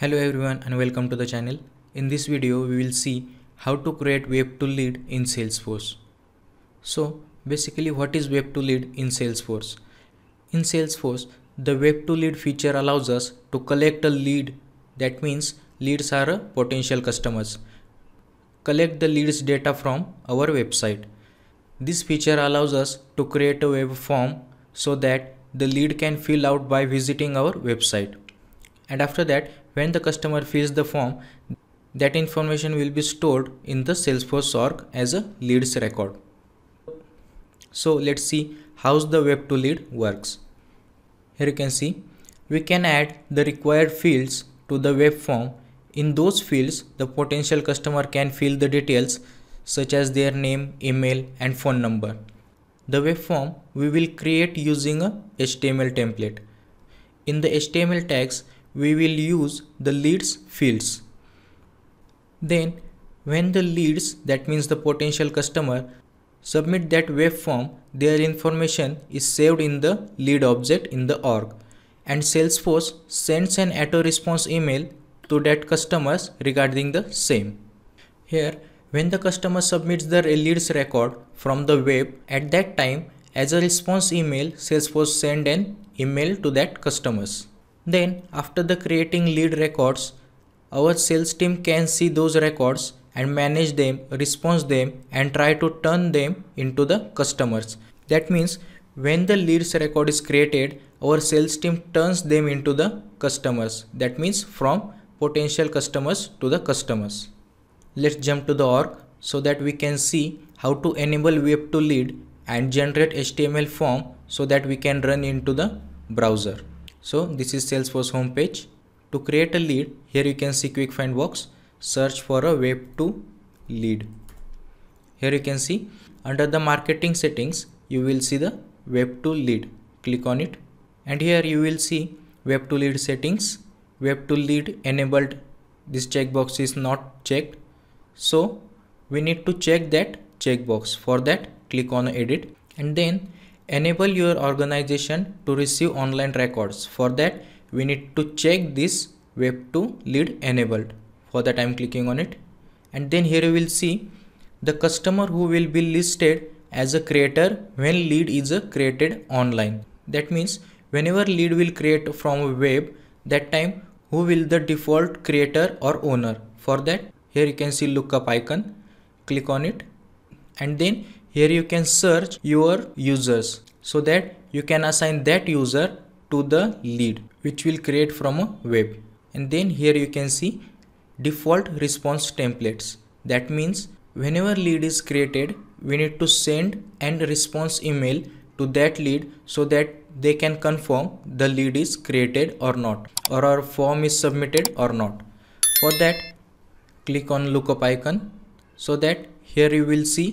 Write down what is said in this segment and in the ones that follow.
Hello everyone and welcome to the channel. In this video we will see how to create web to lead in Salesforce. So basically what is web to lead in Salesforce? In Salesforce the web to lead feature allows us to collect a lead that means leads are potential customers. Collect the leads data from our website. This feature allows us to create a web form so that the lead can fill out by visiting our website. And after that, when the customer fills the form, that information will be stored in the Salesforce org as a leads record. So let's see how the web to lead works. Here you can see we can add the required fields to the web form. In those fields, the potential customer can fill the details such as their name, email and phone number. The web form we will create using a HTML template. In the HTML tags, we will use the leads fields. Then when the leads that means the potential customer submit that web form, their information is saved in the lead object in the org and Salesforce sends an auto response email to that customers regarding the same. Here when the customer submits the leads record from the web at that time as a response email Salesforce send an email to that customers. Then after the creating lead records our sales team can see those records and manage them, response them and try to turn them into the customers. That means when the leads record is created our sales team turns them into the customers. That means from potential customers to the customers. Let's jump to the org so that we can see how to enable web to lead and generate HTML form so that we can run into the browser. So this is Salesforce homepage. To create a lead, here you can see quick find box, search for a web to lead. Here you can see under the marketing settings, you will see the web to lead. Click on it and here you will see web to lead settings. Web to lead enabled. This checkbox is not checked so we need to check that checkbox. For that click on edit and then enable your organization to receive online records. For that we need to check this web to lead enabled. For that I am clicking on it and then here you will see the customer who will be listed as a creator when lead is created online. That means whenever lead will create from web that time who will the default creator or owner. For that here you can see lookup icon click on it and then here you can search your users so that you can assign that user to the lead which will create from a web. And then here you can see default response templates. That means whenever lead is created we need to send and response email to that lead so that they can confirm the lead is created or not or our form is submitted or not. For that click on lookup icon so that here you will see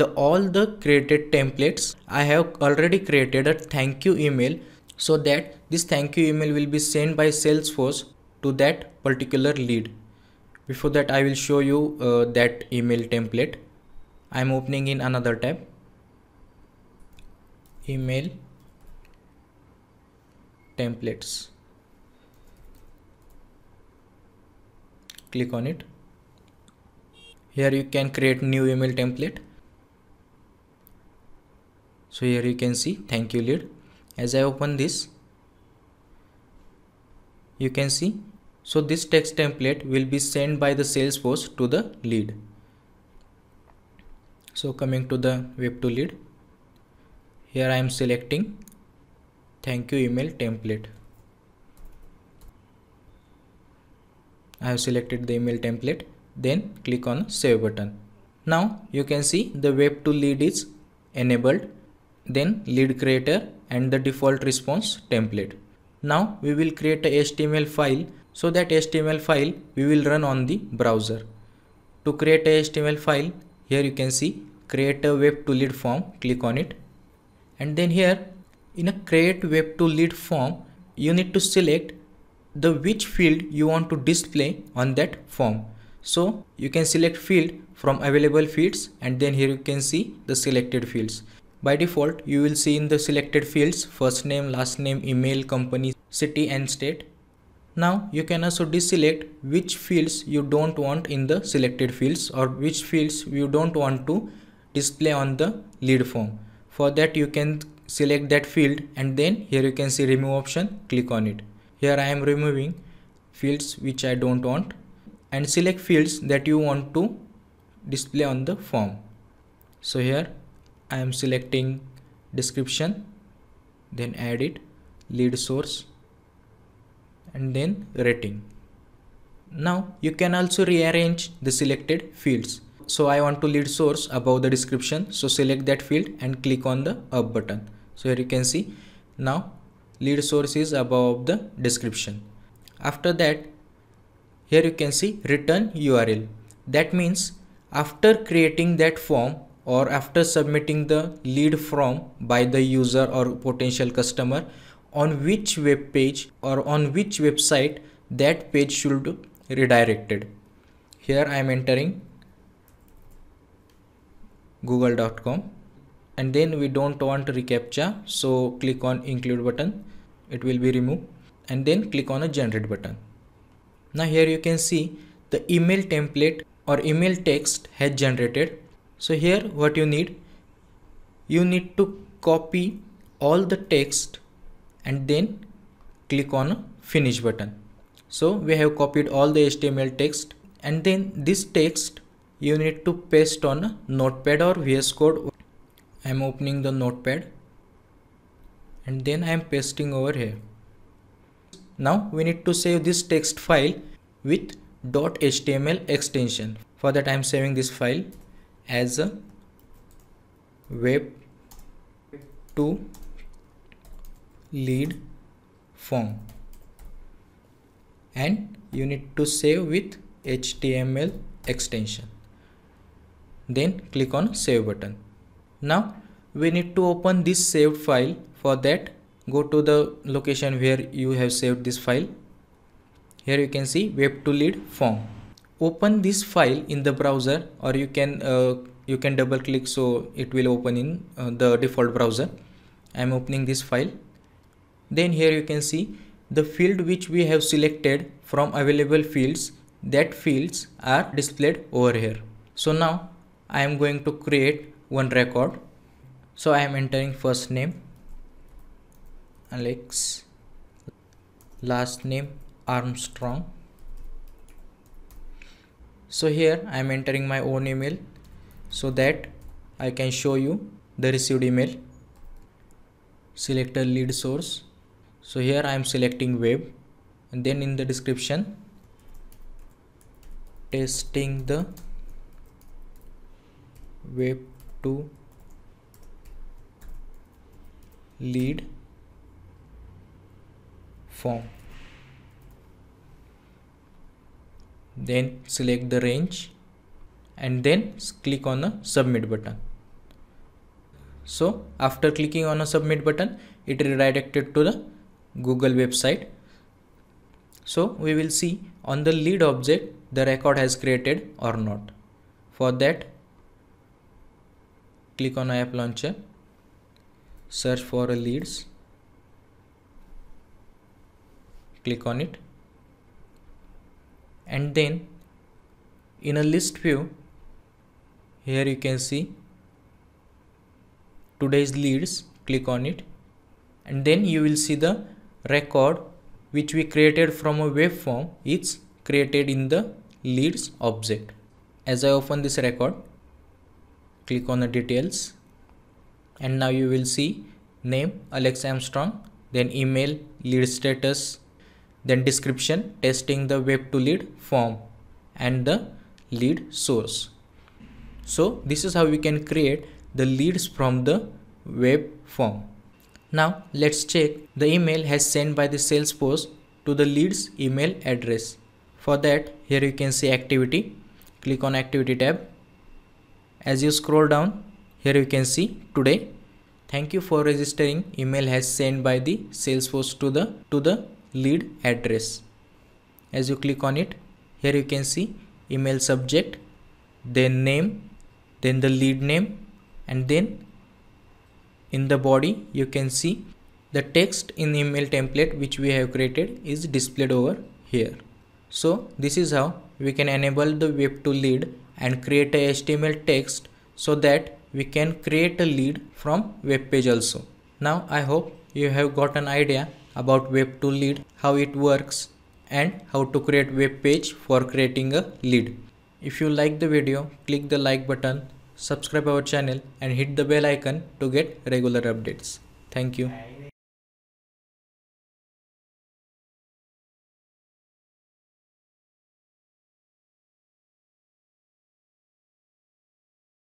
the all the created templates i have already created a thank you email so that this thank you email will be sent by salesforce to that particular lead. Before that i will show you uh, that email template. I am opening in another tab. Email templates. Click on it. Here you can create new email template so here you can see. Thank you lead. As I open this you can see. So this text template will be sent by the Salesforce to the lead. So coming to the web to lead. Here I am selecting thank you email template. I have selected the email template then click on save button. Now you can see the web to lead is enabled then lead creator and the default response template. Now we will create a html file. So that html file we will run on the browser. To create a html file here you can see create a web to lead form click on it. And then here in a create web to lead form you need to select the which field you want to display on that form. So you can select field from available fields and then here you can see the selected fields. By default, you will see in the selected fields first name, last name, email, company, city and state. Now you can also deselect which fields you don't want in the selected fields or which fields you don't want to display on the lead form. For that you can select that field and then here you can see remove option click on it. Here I am removing fields which I don't want and select fields that you want to display on the form. So here I am selecting description then add it lead source and then rating. Now you can also rearrange the selected fields. So I want to lead source above the description. So select that field and click on the up button. So here you can see now lead source is above the description. After that here you can see return URL. That means after creating that form or after submitting the lead form by the user or potential customer on which web page or on which website that page should be redirected. Here I am entering google.com and then we don't want reCAPTCHA so click on include button it will be removed and then click on a generate button. Now here you can see the email template or email text has generated. So here what you need you need to copy all the text and then click on finish button. So we have copied all the html text and then this text you need to paste on notepad or vs code. I am opening the notepad and then i am pasting over here. Now we need to save this text file with .html extension. For that i am saving this file as a web 2 lead form and you need to save with HTML extension. Then click on save button. Now we need to open this saved file. For that go to the location where you have saved this file. Here you can see web to lead form open this file in the browser or you can uh, you can double click so it will open in uh, the default browser. I am opening this file. Then here you can see the field which we have selected from available fields. That fields are displayed over here. So now i am going to create one record. So i am entering first name alex. Last name armstrong so here i am entering my own email so that i can show you the received email. Select a lead source. So here I am selecting web. And then in the description testing the web to lead form then select the range and then click on the submit button so after clicking on a submit button it redirected to the Google website. So we will see on the lead object the record has created or not. For that click on app launcher search for leads click on it and then in a list view here you can see today's leads click on it. And then you will see the record which we created from a web form is created in the leads object. As I open this record, click on the details. And now you will see name Alex Armstrong, then email, lead status, then description, testing the web to lead form and the lead source. So this is how we can create the leads from the web form. Now let's check the email has sent by the Salesforce to the leads email address. For that here you can see activity. Click on activity tab. As you scroll down here you can see today. Thank you for registering email has sent by the Salesforce to the to the lead address. As you click on it here you can see email subject then name then the lead name and then in the body you can see the text in email template which we have created is displayed over here. So this is how we can enable the web to lead and create a HTML text so that we can create a lead from web page also. Now I hope you have got an idea about web to lead, how it works and how to create web page for creating a lead. If you like the video, click the like button, subscribe our channel and hit the bell icon to get regular updates. Thank you.